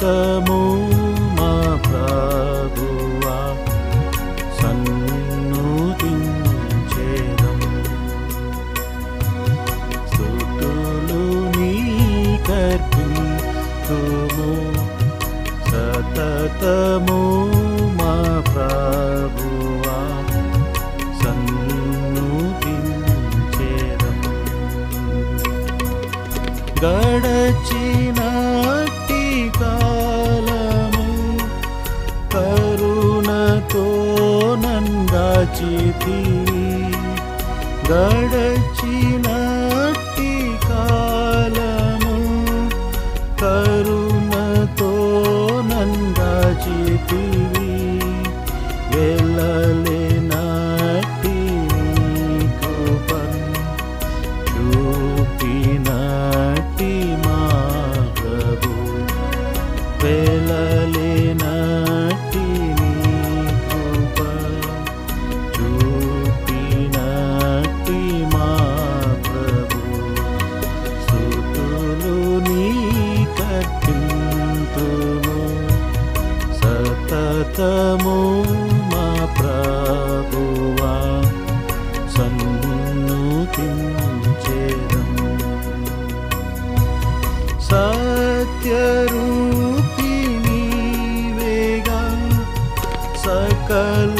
तमो मा प्रभुवा सन्नुति सुलु नीकृति तु सतत सततमो मा प्रभुवा सन्नुति गडि चेति गडी कालनु करुणतो जिति मो मात्रापुवा सिं चेद सत्यरूपि वेगं सकलसृष्टिक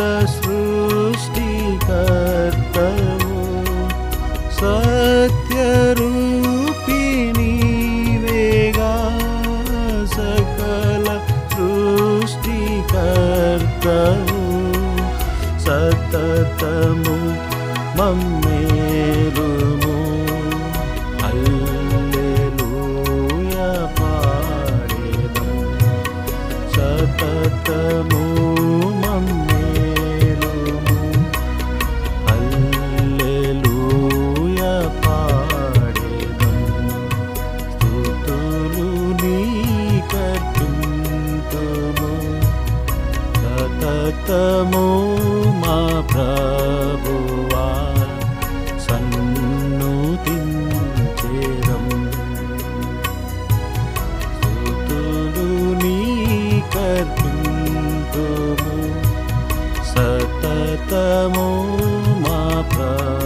सततमु मम्मे तमो मा प्रभोवा सन्नुतिरमुतरु कर्तु सततमो मा प्र